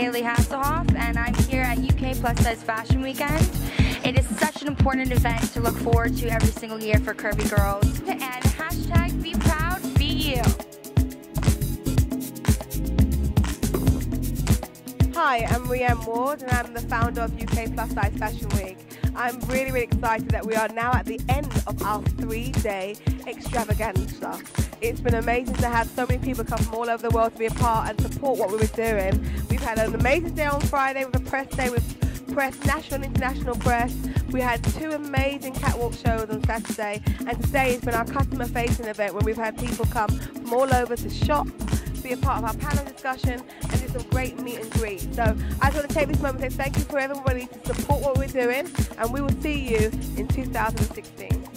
Hayley Hasselhoff, and I'm here at UK Plus Size Fashion Weekend. It is such an important event to look forward to every single year for curvy girls. And hashtag be proud, be you. Hi, I'm Rianne Ward and I'm the founder of UK Plus Size Fashion Week. I'm really, really excited that we are now at the end of our three-day extravaganza. It's been amazing to have so many people come from all over the world to be a part and support what we were doing. We've had an amazing day on Friday with a press day with press, national and international press. We had two amazing catwalk shows on Saturday and today has been our customer facing event where we've had people come from all over to shop, be a part of our panel discussion and do some great meet and greet. So I just want to take this moment to say thank you for everybody to support what we're doing and we will see you in 2016.